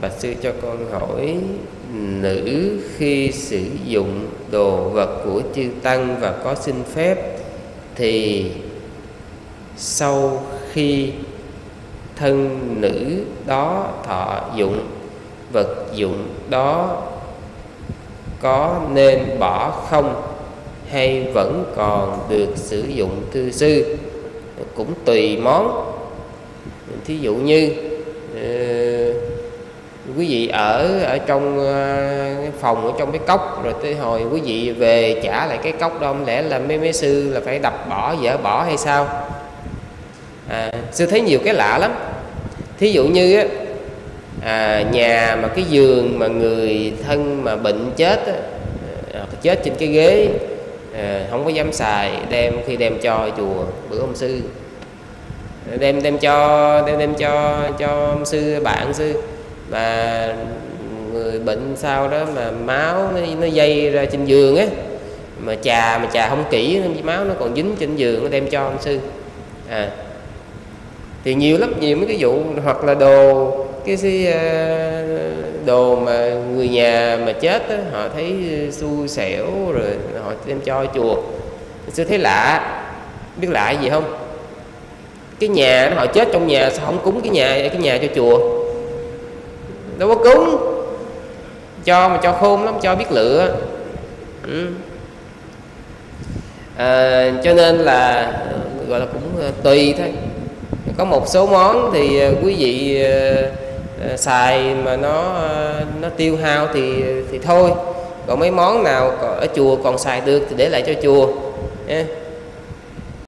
bạch sư cho con hỏi, nữ khi sử dụng đồ vật của chư tăng và có xin phép, thì sau khi thân nữ đó thọ dụng, vật dụng đó có nên bỏ không, hay vẫn còn được sử dụng thư sư? Cũng tùy món. Thí dụ như quý vị ở ở trong ờ, phòng ở trong cái cốc rồi tới hồi quý vị về trả lại cái cốc đó không lẽ là mấy mấy sư là phải đập bỏ dỡ bỏ hay sao? À, sư thấy nhiều cái lạ lắm. Thí dụ như á, à, nhà mà cái giường mà người thân mà bệnh chết á, à, chết trên cái ghế à, không có dám xài đem khi đem cho chùa bữa ông sư. Đem đem cho đem đem cho cho ông sư bạn sư mà người bệnh sau đó mà máu nó, nó dây ra trên giường á mà trà mà trà không kỹ máu nó còn dính trên giường nó đem cho ông sư. À. Thì nhiều lắm nhiều mấy cái vụ hoặc là đồ cái, cái à, đồ mà người nhà mà chết đó, họ thấy à, xui xẻo rồi họ đem cho chùa. Sư thấy lạ biết lạ gì không? Cái nhà họ chết trong nhà sao không cúng cái nhà cái nhà cho chùa? Đâu có cúng cho mà cho khôn lắm cho biết lựa ừ. à, cho nên là gọi là cũng ờ, tùy thôi. Có một số món thì ờ, quý vị xài mà nó nó tiêu hao thì thì thôi. Còn mấy món nào ở chùa còn xài được thì để lại cho chùa.